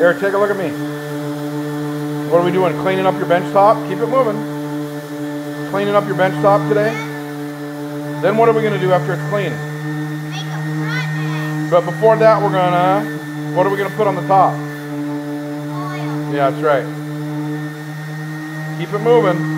Eric, take a look at me. What are we doing? Cleaning up your bench top? Keep it moving. Cleaning up your bench top today? Then what are we going to do after it's clean? Make a. But before that, we're going to, what are we going to put on the top? Oil. Yeah, that's right. Keep it moving.